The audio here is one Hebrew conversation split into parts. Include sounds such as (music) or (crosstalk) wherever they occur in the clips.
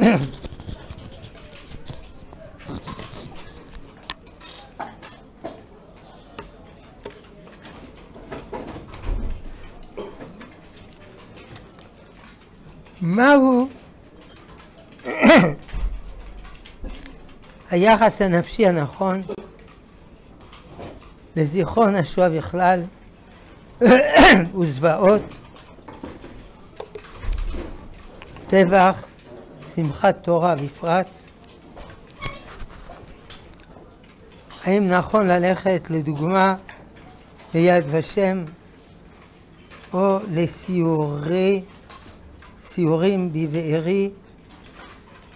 מהו היחס הנפשי הנכון לזיכרון השואה בכלל וזוועות, טבח, שמחת תורה בפרט. האם נכון ללכת לדוגמה ליד ושם או לסיורי, סיורים בבארי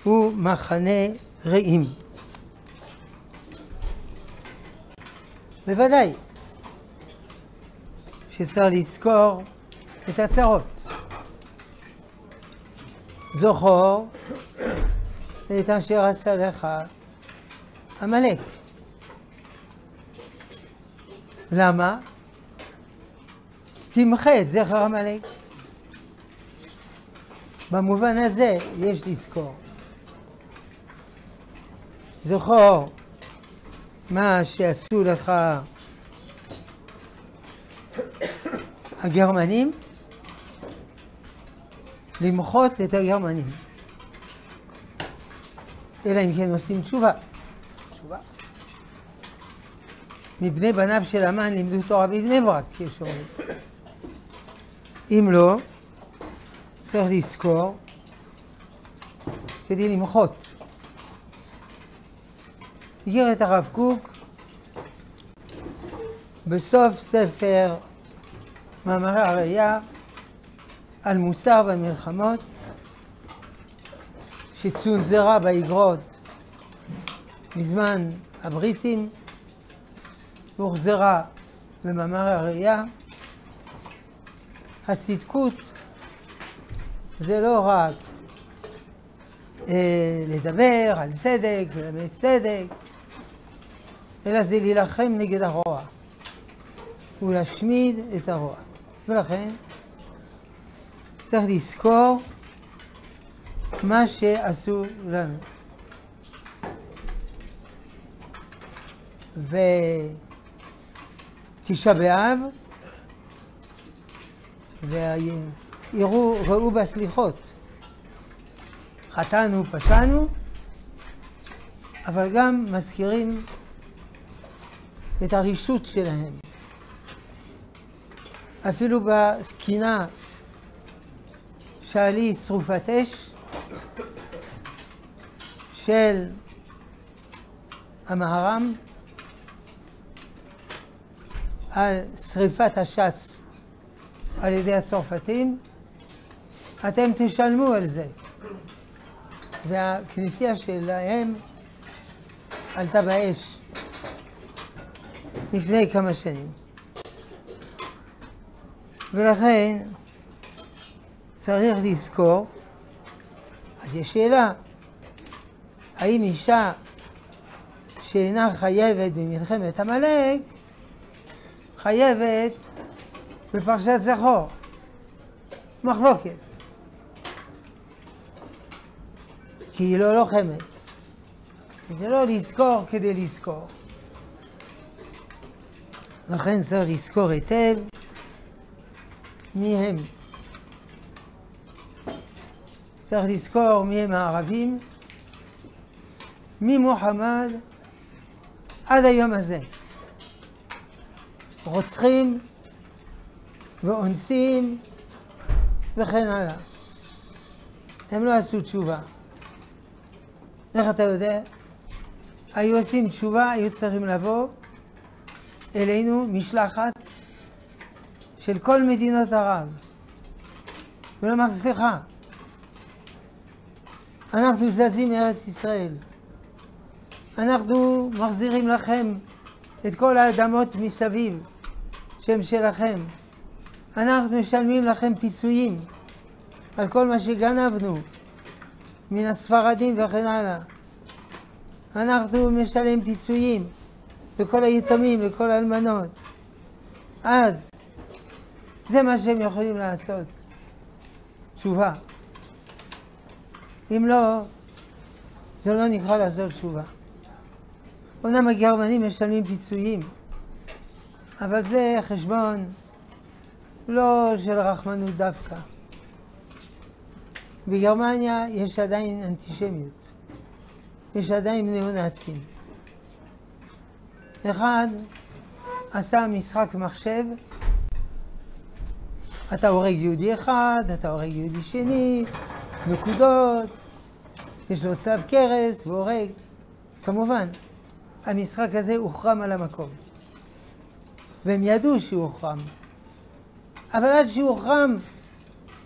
ומחנה רעים? בוודאי שצריך לזכור את הצרות. זוכור את אשר עשה לך עמלק. למה? תמחה את זכר עמלק. במובן הזה יש לזכור. זכור מה שעשו לך הגרמנים, למחות את הגרמנים. אלא אם כן עושים תשובה. תשובה. מבני בניו של המן לימדו תורה בבני ברק, יש אומרים. אם לא, צריך לזכור כדי למחות. את הרב קוק בסוף ספר מאמרי הראייה על מוסר במלחמות שצונזרה באגרות בזמן הבריטים והוחזרה במאמרי הראייה. הצדקות זה לא רק אה, לדבר על צדק ולמד צדק, אלא זה להילחם נגד הרוע ולהשמיד את הרוע. ולכן צריך לזכור מה שעשו לנו. ותשעה באב, וראו סליחות. חטאנו, פשענו, אבל גם מזכירים את הרשות שלהם. אפילו בסקינה שעלי שרופת אש של המהר"ם על שריפת הש"ס על ידי הצרפתים, אתם תשלמו על זה. והכנסייה שלהם עלתה באש לפני כמה שנים. ולכן צריך לזכור, אז יש שאלה, האם אישה שאינה חייבת במלחמת עמלק, חייבת בפרשת זכור? מחלוקת. כי היא לא לוחמת. זה לא לזכור כדי לזכור. לכן צריך לזכור היטב מי הם. צריך לזכור מי הם הערבים, ממוחמד עד היום הזה. רוצחים ואונסים וכן הלאה. הם לא עשו תשובה. איך אתה יודע? היו עושים תשובה, היו צריכים לבוא אלינו משלחת של כל מדינות ערב. ולומר, סליחה, אנחנו זזים מארץ ישראל. אנחנו מחזירים לכם את כל האדמות מסביב שהן שלכם. אנחנו משלמים לכם פיצויים על כל מה שגנבנו מן הספרדים וכן הלאה. אנחנו משלם פיצויים לכל היתומים, לכל האלמנות. אז זה מה שהם יכולים לעשות. תשובה. אם לא, זה לא נקרא לעשות תשובה. אומנם הגרמנים משלמים פיצויים, אבל זה חשבון לא של רחמנות דווקא. בגרמניה יש עדיין אנטישמיות, יש עדיין ניאו-נאצים. אחד עשה משחק מחשב, אתה הורג יהודי אחד, אתה הורג יהודי שני, נקודות, יש לו צו קרס והורג. כמובן, המשחק הזה הוחרם על המקום. והם ידעו שהוא הוחרם. אבל עד שהוא הוחרם,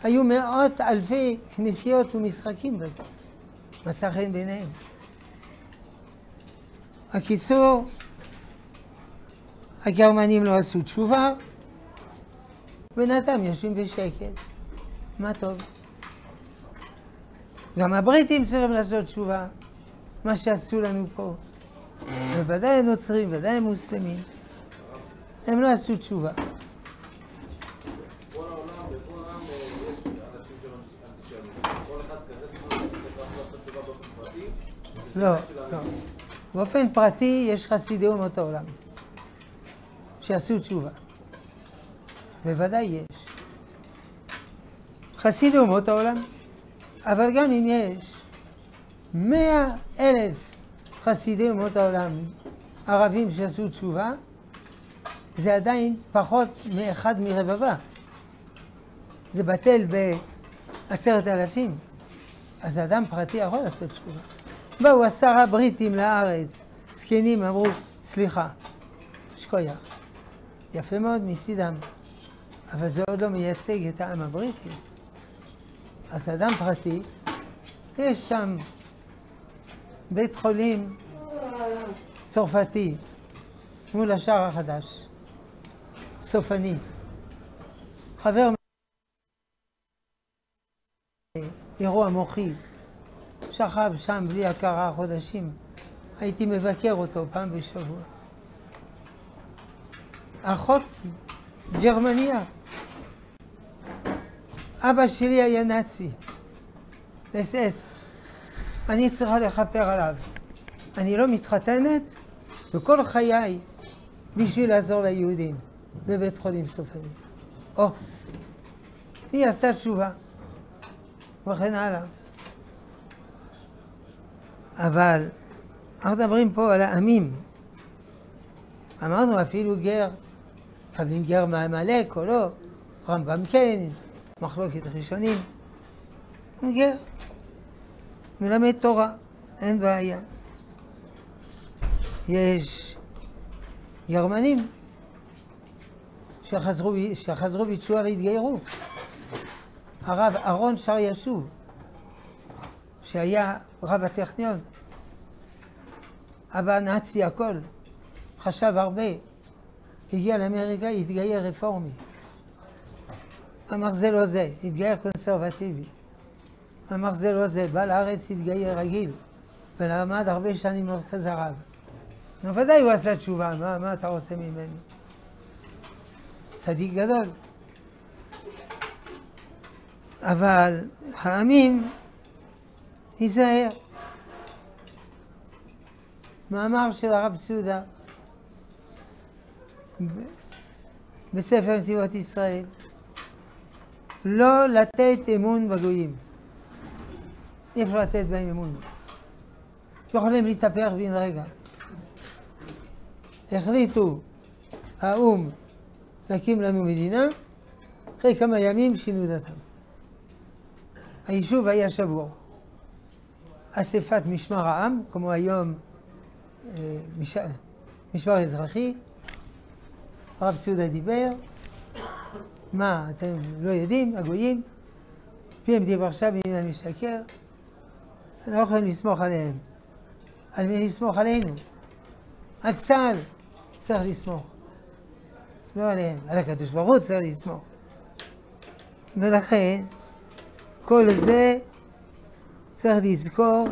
היו מאות אלפי כנסיות ומשחקים בזה. מצא חן בעיניהם. הקיצור, הגרמנים לא עשו תשובה, בינתיים יושבים בשקט. מה טוב. גם הבריטים צריכים לעשות תשובה, מה שעשו לנו פה. בוודאי הנוצרים, ודאי המוסלמים. הם לא עשו תשובה. לא, לא. באופן פרטי יש חסידי אומות העולם שעשו תשובה. בוודאי יש. חסידי אומות העולם. אבל גם אם יש מאה אלף חסידי אומות העולם ערבים שעשו תשובה, זה עדיין פחות מאחד מרבבה. זה בטל בעשרת אלפים. אז אדם פרטי יכול לעשות תשובה. באו עשרה בריטים לארץ, זקנים, אמרו, סליחה, שכוייח. יפה מאוד מצידם, אבל זה עוד לא מייצג את העם הבריטי. אז אדם פרטי, יש שם בית חולים צרפתי מול השער החדש, סופני. חבר אירוע מוחי, שכב שם בלי הכרה חודשים. הייתי מבקר אותו פעם בשבוע. אחות גרמניה, אבא שלי היה נאצי, אס אס. אני צריכה לכפר עליו. אני לא מתחתנת בכל חיי בשביל לעזור ליהודים בבית חולים סופני. או, היא עשתה תשובה, וכן הלאה. אבל אנחנו מדברים פה על העמים. אמרנו אפילו גר, מקבלים גר מעמלק או לא, רמב"ם כן, מחלוקת ראשונים. הוא גר, מלמד תורה, אין בעיה. יש גרמנים שחזרו, שחזרו בתשובה והתגיירו. הרב אהרון שר ישוב, שהיה רב הטכניון, אבא נאצי הכל, חשב הרבה, הגיע לאמריקה, התגייר רפורמי. אמר זה לא זה, התגייר קונסרבטיבי. אמר זה לא זה, בא לארץ, התגייר רגיל, ולמד הרבה שנים במרכז הרב. בוודאי הוא עשה תשובה, מה, מה אתה רוצה ממני? צדיק גדול. אבל העמים, היזהר. מאמר של הרב סעודה בספר נתיבות ישראל. לא לתת אמון בגויים. אי אפשר לתת בהם אמון. יכולים להתהפך בן רגע. החליטו האו"ם להקים לנו מדינה, אחרי כמה ימים שינו דתם. היישוב היה שבור. אספת משמר העם, כמו היום אה, מש... משמר אזרחי, הרב ציודה דיבר, מה, אתם לא יודעים, הגויים? פיהם דיבר עכשיו אם אני משקר? לא יכולים לסמוך עליהם. על מי לסמוך עלינו? על צה"ל צריך לסמוך. לא עליהם, על הקדוש ברוך הוא צריך לסמוך. ולכן, כל זה צריך לזכור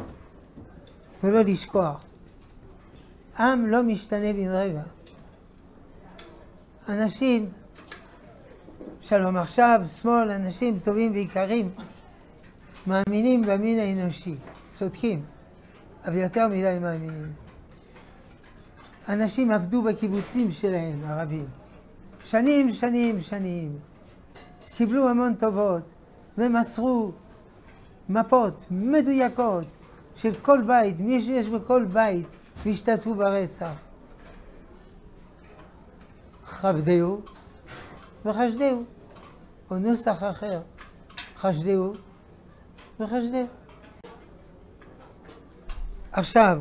ולא לשכוח. עם לא משתנה בן רגע. אנשים שלום עכשיו, שמאל, אנשים טובים ויקרים, מאמינים במין האנושי, צודקים, אבל יותר מדי מאמינים. אנשים עבדו בקיבוצים שלהם, ערבים. שנים, שנים, שנים. קיבלו המון טובות ומסרו מפות מדויקות של כל בית, מי שיש בכל בית והשתתפו ברצח. כבדהו וחשדהו, או נוסח אחר, חשדהו וחשדהו. עכשיו,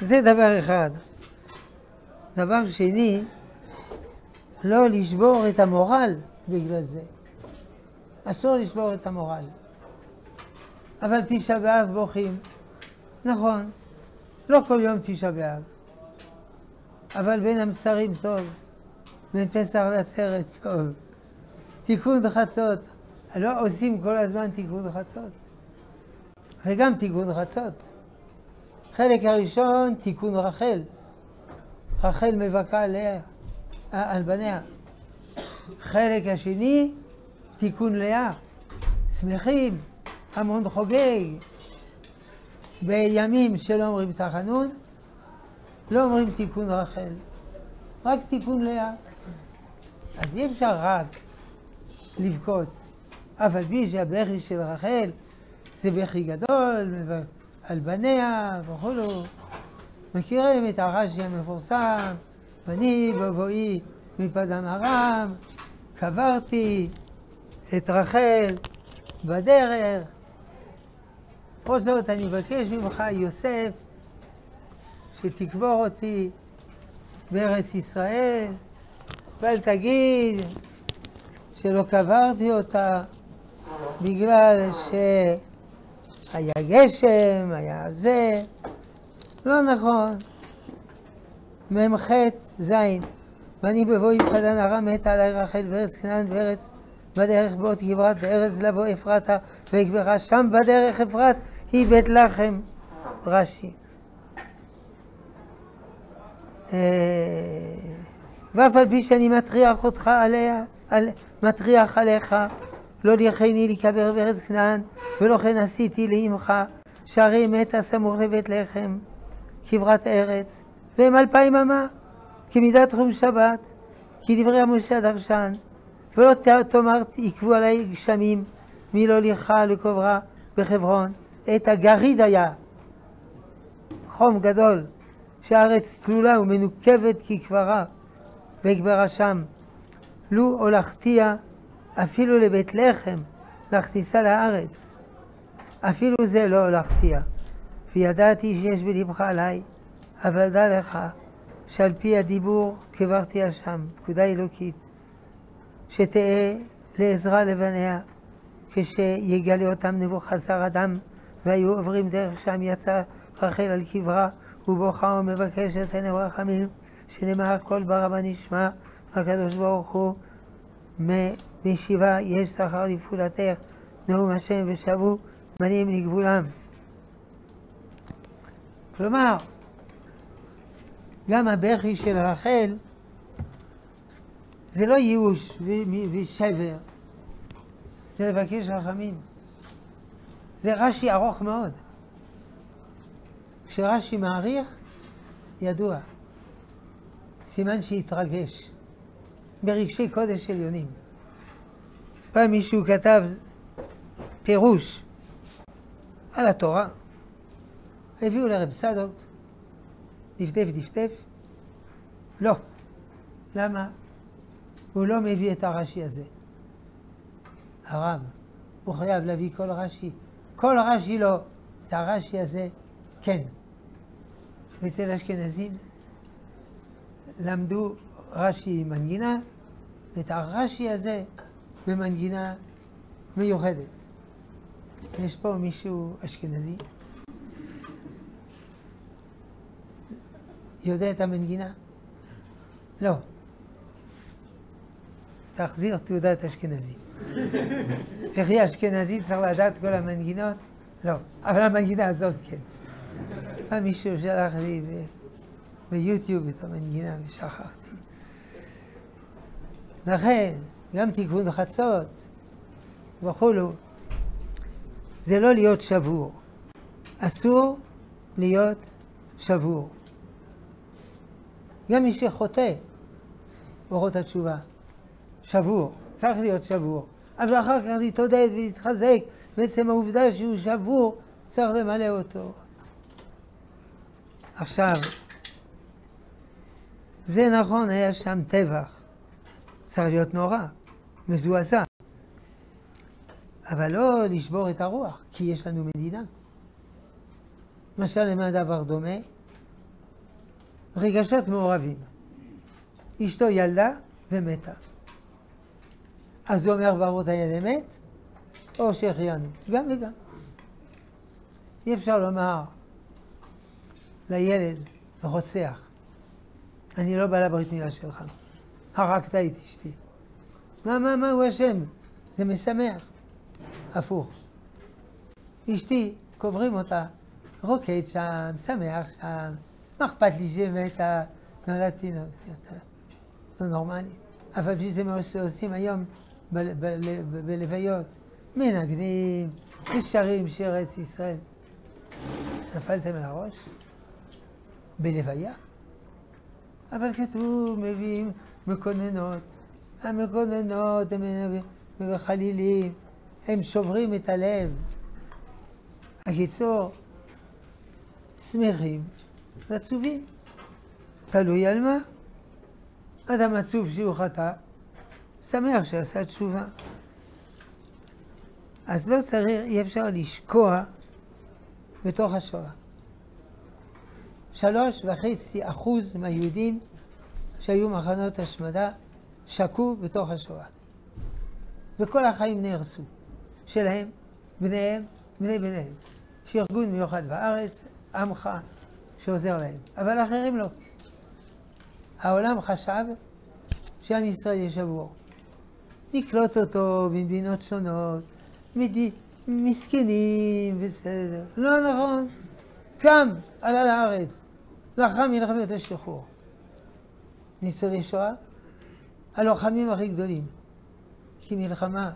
זה דבר אחד. דבר שני, לא לשבור את המורל בגלל זה. אסור לשבור את המורל. אבל תשעה באב בוכים. נכון, לא כל יום תשעה באב. אבל בין המצרים טוב, בין פסח לעצרת טוב. תיקון חצות, לא עושים כל הזמן תיקון חצות. וגם תיקון חצות. חלק הראשון, תיקון רחל. רחל מבכה עליה, על בניה. חלק השני, תיקון לאה. שמחים, המון חוגג. בימים שלא אומרים תחנון, לא אומרים תיקון רחל, רק תיקון לאה. אז אי אפשר רק לבכות, אף על פי שהבכי של רחל זה בכי גדול, על בניה וכולו. מכירים את הרש"י המפורסם, ואני בבואי מפדם ארם, קברתי את רחל בדרך. פה זאת אני מבקש ממך, יוסף, שתקבור אותי בארץ ישראל, ואל תגיד שלא קברתי אותה בגלל שהיה גשם, היה זה. לא נכון. מ"ח ז' ואני בבואי פחדן הרע מת עלי רחל בארץ כנען בארץ בדרך באות גברת ארץ לבוא אפרתה ואקברה שם בדרך אפרת היא בית לחם רש"י אה, ואף על פי שאני מטריח אותך עליה, על, מטריח עליך, לא ליחני להיקבר בארץ כנען, ולא כן עשיתי לאמך, שהרי מתה סמוך לבית לחם, כברת ארץ, והם אלפיים אמה, כמידת תחום שבת, כדברי המשה הדרשן, ולא תאמר עקבו עלי גשמים, מי לא ליכה לקוברה בחברון, את הגריד היה, חום גדול, שהארץ תלולה ומנוקבת כקברה, ואקברה שם. לו הולכתיה אפילו לבית לחם, להכניסה לארץ. אפילו זה לא הולכתיה. וידעתי שיש בלבך עליי, אבל דע לך שעל פי הדיבור קברתי השם, פקודה אלוקית, שתהא לעזרה לבניה, כשיגלה אותם נבוכסר אדם, והיו עוברים דרך שם יצא רחל על קברה, ובוכה ומבקשת עיני רחמים, שנאמר כל ברמה נשמע, הקדוש ברוך הוא משיבה יש שכר לפעולתך, נאום השם ושבו בנים לגבולם. כלומר, גם הבכי של רחל זה לא ייאוש ושבר, זה לבקש רחמים. זה רש"י ארוך מאוד. כשרש"י מעריך, ידוע. סימן שהתרגש. ברגשי קודש עליונים. פעם מישהו כתב פירוש על התורה, הביאו לרב סדוק, דפדף דפדף, לא. למה? הוא לא מביא את הרש"י הזה. הרב, הוא חייב להביא כל רש"י. כל רש"י לא, את הרש"י הזה כן. ואצל אשכנזים למדו רש"י מנגינה, ואת הרש"י הזה במנגינה מיוחדת. יש פה מישהו אשכנזי? יודע את המנגינה? לא. תחזיר תעודת אשכנזי. (laughs) איך היא אשכנזי צריך לדעת כל המנגינות? לא. אבל המנגינה הזאת כן. פעם מישהו שלח לי ביוטיוב את המנגינה ושכחתי. לכן, גם תיקון חצות וכולו, זה לא להיות שבור. אסור להיות שבור. גם מי שחוטא באורות התשובה, שבור, צריך להיות שבור. אבל אחר כך להתעודד ולהתחזק בעצם העובדה שהוא שבור, צריך למלא אותו. עכשיו, זה נכון, היה שם טבח. צריך להיות נורא, מזועזע. אבל לא לשבור את הרוח, כי יש לנו מדינה. למשל, למה הדבר דומה? רגשות מעורבים. אשתו ילדה ומתה. אז הוא אומר בערבות הילד מת, או שהחיינו. גם וגם. אי אפשר לומר לילד, רוצח, אני לא בא לברית מילה שלך, הרגת את אשתי. מה, מה, מה הוא אשם? זה משמח. הפוך. אשתי, קוברים אותה, רוקד שם, שמח שם, מה אכפת לי שמתה, נולדתי, לא נורמלי. אבל בשביל זה מה שעושים היום בלוויות, מנגנים, ושרים שיר ארץ ישראל. נפלתם על הראש? בלוויה? אבל כתוב, מביאים מקוננות. המקוננות הם חלילים, הם שוברים את הלב. הקיצור, שמחים ועצובים. תלוי על מה. אדם עצוב שהוא חטא, שמח שעשה תשובה. אז לא צריך, אי אפשר לשקוע בתוך השואה. שלוש וחצי אחוז מהיהודים שהיו מחנות השמדה שקעו בתוך השואה. וכל החיים נהרסו. שלהם, בניהם, בני בניהם. יש ארגון מיוחד בארץ, עמך, שעוזר להם. אבל אחרים לא. העולם חשב שעם ישראל יש עבור. נקלוט אותו במדינות שונות, מדי, מסכנים, בסדר. לא נכון. קם, עלה לארץ, לחם מלחמת השחרור. ניצולי שואה, הלוחמים הכי גדולים. כי מלחמה,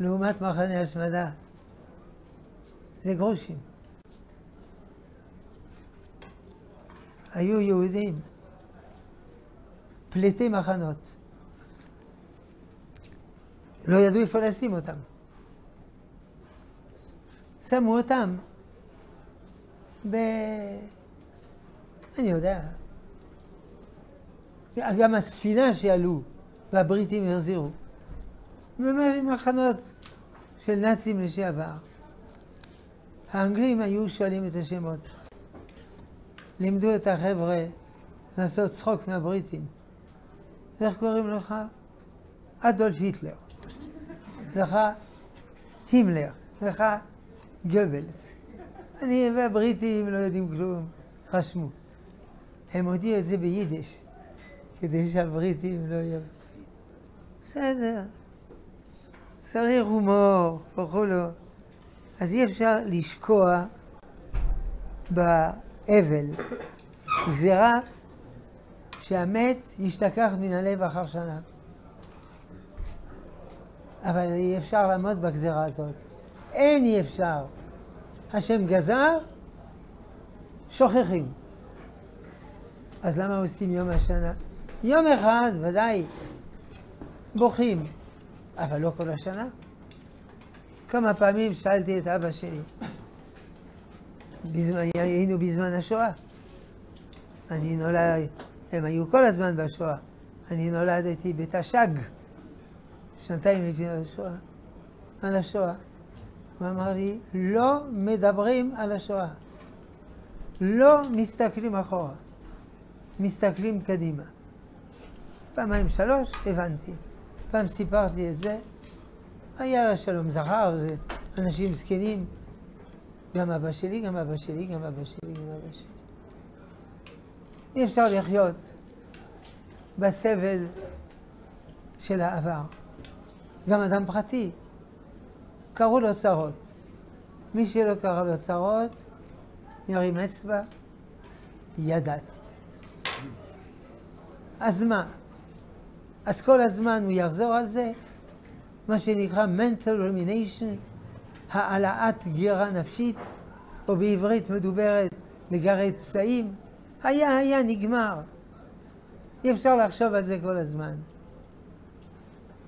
לעומת מחנה השמדה, זה גרושים. היו יהודים, פליטי מחנות. לא ידעו איפה לשים אותם. שמו אותם ב... אני יודע. גם הספינה שעלו והבריטים החזירו. במחנות של נאצים לשעבר. האנגלים היו שואלים את השמות. לימדו את החבר'ה לעשות צחוק מהבריטים. איך קוראים לך? אדולף היטלר. לך הימלר. לך גבלס. אני והבריטים לא יודעים כלום, רשמו. הם הודיעו את זה ביידיש, כדי שהבריטים לא יבינו. בסדר, צריך הומור וכולו. אז אי אפשר לשקוע באבל. גזירה שהמת ישתכח מן הלב אחר שנה. אבל אי אפשר לעמוד בגזירה הזאת. אין אי אפשר. השם גזר, שוכחים. אז למה עושים יום השנה? יום אחד, ודאי, בוכים, אבל לא כל השנה. כמה פעמים שאלתי את אבא שלי, בזמן, היינו בזמן השואה. אני נולד, הם היו כל הזמן בשואה. אני נולדתי בתש"ג, שנתיים לפני השואה, על השואה. הוא אמר לי, לא מדברים על השואה. לא מסתכלים אחורה, מסתכלים קדימה. פעמיים שלוש הבנתי. פעם סיפרתי את זה, היה שלום זכר, זה אנשים זקנים, גם אבא שלי, גם אבא שלי, גם אבא שלי, גם אבא שלי. אי אפשר לחיות בסבל של העבר. גם אדם פרטי, קראו לו צרות. מי שלא קרא לו צרות, ירים אצבע, ידעתי. אז מה? אז כל הזמן הוא יחזור על זה, מה שנקרא mental rumination, העלאת גירה נפשית, או בעברית מדוברת לגרד פסעים, היה, היה, נגמר. אי אפשר לחשוב על זה כל הזמן.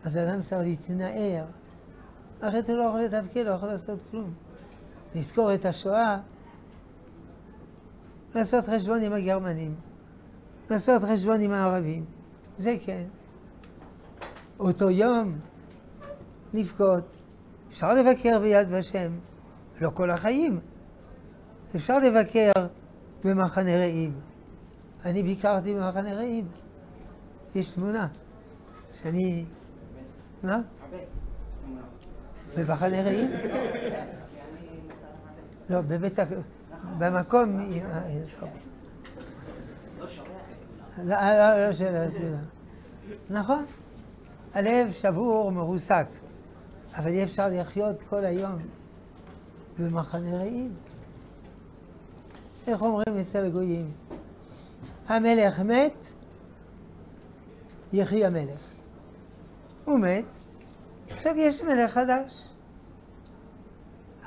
אז האדם צריך להתנער, אחרת הוא לא יכול לתפקד, לא יכול לעשות כלום. לזכור את השואה, לעשות חשבון עם הגרמנים, לעשות חשבון עם הערבים, זה כן. אותו יום לבכות, אפשר לבקר ביד ושם, לא כל החיים. אפשר לבקר במחנה רעים. אני ביקרתי במחנה רעים. יש תמונה שאני... מה? במחנה רעים? לא, בבית... במקום... לא, לא, לא. נכון. הלב שבור, מרוסק, אבל אי אפשר לחיות כל היום במחנה רעים. איך אומרים אצל הגויים? המלך מת, יחי המלך. הוא מת, עכשיו יש מלך חדש.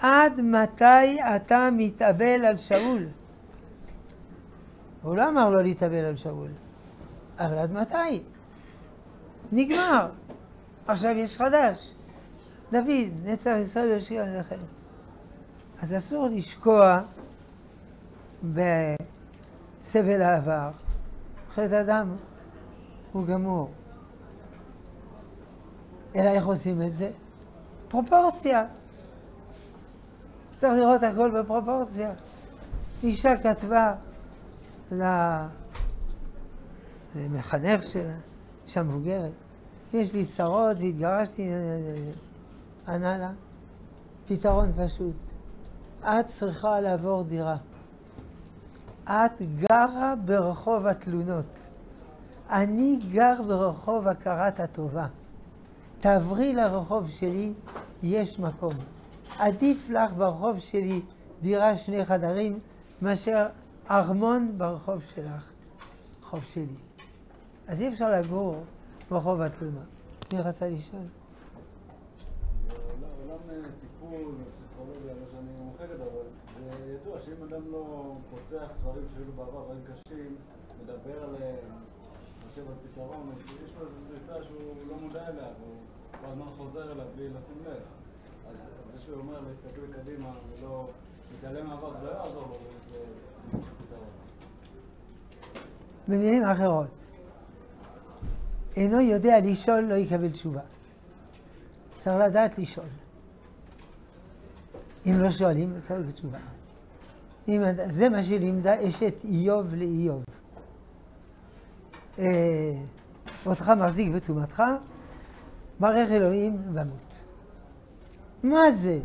עד מתי אתה מתאבל על שאול? הוא לא אמר לו להתאבל על שאול, אבל עד מתי? נגמר. עכשיו יש חדש. דוד, נצח ישראל יושיע עליכם. אז אסור לשקוע בסבל העבר. חטא אדם הוא גמור. אלא איך עושים את זה? פרופורציה. צריך לראות הכל בפרופורציה. אישה כתבה למחנך שלה, אישה מבוגרת, יש לי צרות והתגרשתי, ענה לה, פתרון פשוט. את צריכה לעבור דירה. את גרה ברחוב התלונות. אני גר ברחוב הכרת הטובה. תעברי לרחוב שלי, יש מקום. עדיף לך ברחוב שלי דירה שני חדרים, מאשר ארמון ברחוב שלך, רחוב שלי. אז אי אפשר לגור ברחוב התלונה. מי רצה לשאול? עולם טיפול ופסיכולוגיה, לא שאני גדול, אבל זה ידוע שאם אדם לא פותח דברים שהיו בעבר דברים קשים, מדבר עליהם, חושב על פתרון, יש לו איזו סריטה שהוא לא מודע אליה, והוא כל הזמן חוזר אליו בלי לשים לב. אז זה שהוא אומר להסתכל קדימה ולא להתעלם מהעבר, זה לא יעזור לו. במילים אחרות, אינו יודע לשאול, לא יקבל תשובה. צריך לדעת לשאול. אם לא שואלים, לא יקבל תשובה. אם, זה מה שלימדה אשת איוב לאיוב. אה, אותך מחזיק בטומאתך, ברך אלוהים ומות. מה זה?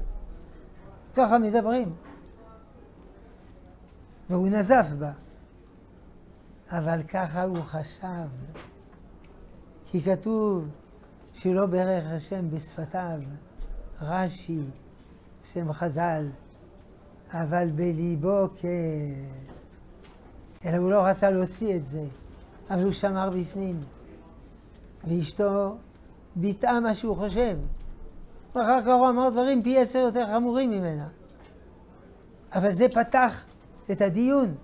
ככה מדברים. והוא נזף בה. אבל ככה הוא חשב. כי כתוב שלא ברך השם בשפתיו, רש"י, שם חז"ל, אבל בליבו כן. אלא הוא לא רצה להוציא את זה, אבל הוא שמר בפנים. ואשתו ביטאה מה שהוא חושב. ואחר כך הוא אמר דברים פי עשר יותר חמורים ממנה. אבל זה פתח את הדיון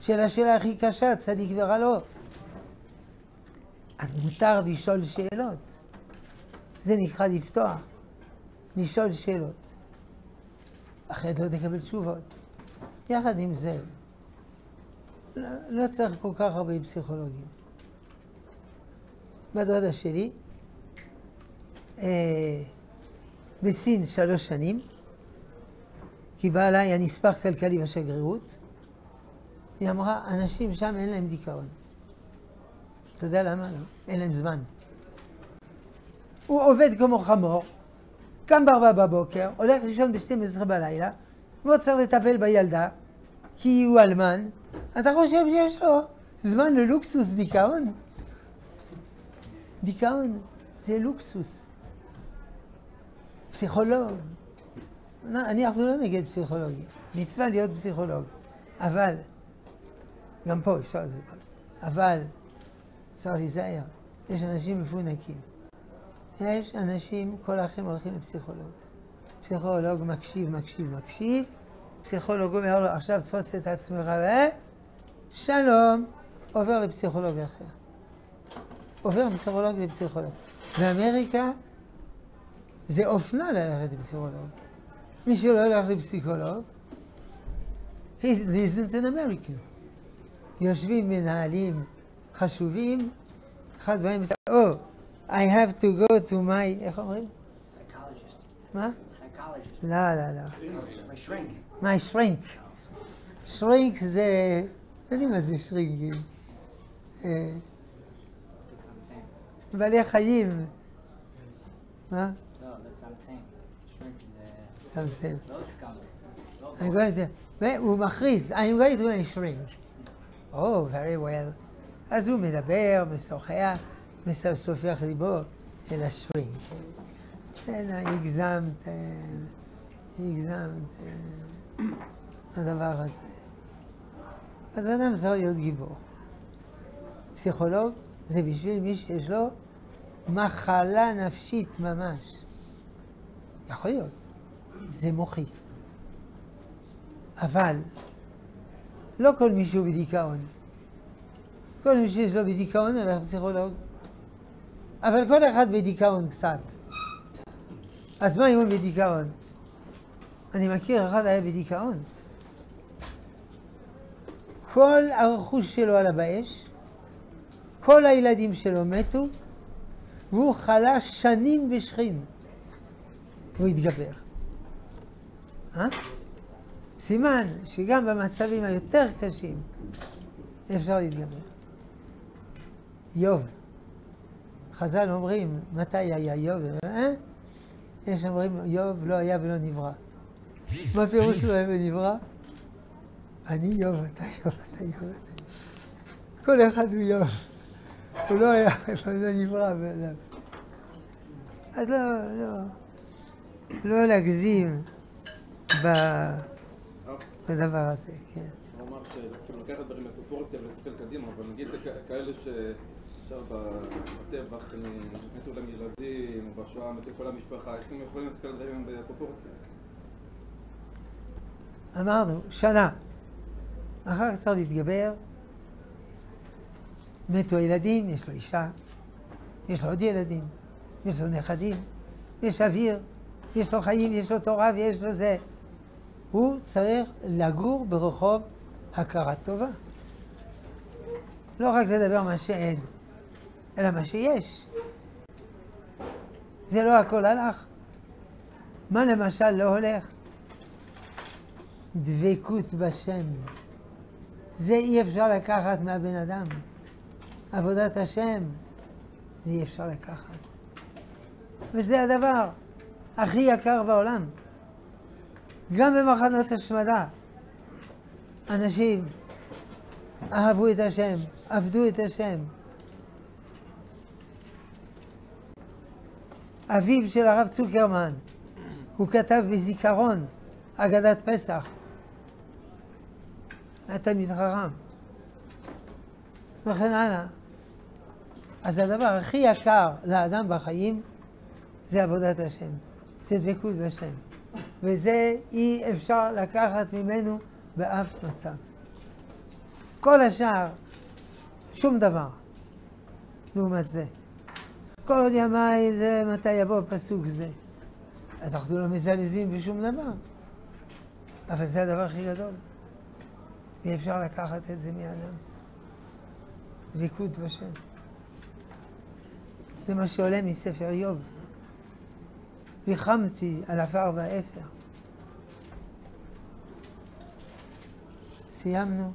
של השאלה הכי קשה, צדיק ורע לא. אז מותר לשאול שאלות. זה נקרא לפתוח, לשאול שאלות. אחרת לא תקבל תשובות. יחד עם זה, לא, לא צריך כל כך הרבה פסיכולוגים. בדודה שלי, אה, בסין שלוש שנים, כי בעלה היה נספח כלכלי בשגרירות, היא אמרה, אנשים שם אין להם דיכאון. אתה יודע למה? לא. אין להם זמן. הוא עובד כמו חמור, קם בארבע בבוקר, הולך לישון ב-12 בלילה, והוא צריך לטפל בילדה, כי הוא אלמן. אתה חושב שיש לו זמן ללוקסוס דיכאון? דיכאון זה לוקסוס. פסיכולוג. אני אנחנו לא נגד פסיכולוגיה. מצווה להיות פסיכולוג. אבל, גם פה אפשר לזה. אבל צריך להיזהר. יש אנשים מפונקים. יש אנשים, כל האחים הולכים לפסיכולוג. פסיכולוג מקשיב, מקשיב, מקשיב, פסיכולוג אומר לו, עכשיו תפוס את עצמך ו... שלום, עובר לפסיכולוג אחר. עובר מפסיכולוג לפסיכולוג. באמריקה זה אופנה ללכת לפסיכולוג. מי שלא הולך לפסיכולוג, he isn't an American. יושבים מנהלים חשובים, אחד בהם, Oh, I have to go to my, איך אומרים? Psychologist. מה? Psychologist. לא, לא, לא. My shrink. my shrink. shrink זה, לא יודעים מה זה shrink. אה, לצמצם. בעלי חיים. מה? לא, לצמצם. shrink זה צמצם. לא סכם. לא I'm going to, והוא מכריז, I'm going to shrink. Oh, very well. אז הוא מדבר, משוחח, מסופח ליבו אל השרינק. כן, הגזמת, הגזמת, הדבר הזה. אז אדם צריך להיות גיבור. פסיכולוג זה בשביל מי שיש לו מחלה נפשית ממש. יכול להיות, זה מוחי. אבל לא כל מי שהוא בדיכאון. כל מי שיש לו בדיכאון הולך לפסיכולוג. אבל כל אחד בדיכאון קצת. אז מה אם הוא בדיכאון? אני מכיר אחד היה בדיכאון. כל הרכוש שלו עלה באש, כל הילדים שלו מתו, והוא חלה שנים בשכין. הוא התגבר. אה? סימן שגם במצבים היותר קשים אפשר להתגבר. איוב. חז"ל אומרים, מתי היה איוב? אה? יש אומרים, איוב לא היה ולא נברא. מה פירוש לא היה ונברא? אני איוב, אתה איוב, אתה איוב. כל אחד הוא איוב. הוא לא היה ולא נברא. אז לא, לא, לא להגזים. בדבר הזה, כן. הוא אמר שכאילו לקחת דברים בפרופורציה ולהסתכל קדימה, אבל נגיד כאלה שעכשיו בטבח אה, מתו להם ילדים, בשואה מתו כל המשפחה, איך הם יכולים להסתכל על דברים בפרופורציה? אמרנו, שנה. אחר כך צריך להתגבר. מתו הילדים, יש לו אישה, יש לו עוד ילדים, יש לו נכדים, יש אוויר, יש לו חיים, יש לו תורה ויש לו זה. הוא צריך לגור ברחוב הכרת טובה. לא רק לדבר מה שאין, אלא מה שיש. זה לא הכל הלך. מה למשל לא הולך? דבקות בשם. זה אי אפשר לקחת מהבן אדם. עבודת השם, זה אי אפשר לקחת. וזה הדבר הכי יקר בעולם. גם במחנות השמדה, אנשים אהבו את השם, עבדו את השם. אביו של הרב צוקרמן, הוא כתב בזיכרון אגדת פסח. היה תלמיד חכם. וכן הלאה. אז הדבר הכי יקר לאדם בחיים זה עבודת השם, זה דבקות בשם. וזה אי אפשר לקחת ממנו באף מצב. כל השאר, שום דבר לעומת זה. כל ימיי זה מתי יבוא פסוק זה. אז אנחנו לא מזלזים בשום דבר. אבל זה הדבר הכי גדול. ואי אפשר לקחת את זה מאדם. דבקות בשם. זה מה שעולה מספר איוב. ריחמתי על עפר ואפר. סיימנו?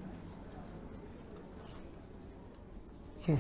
כן.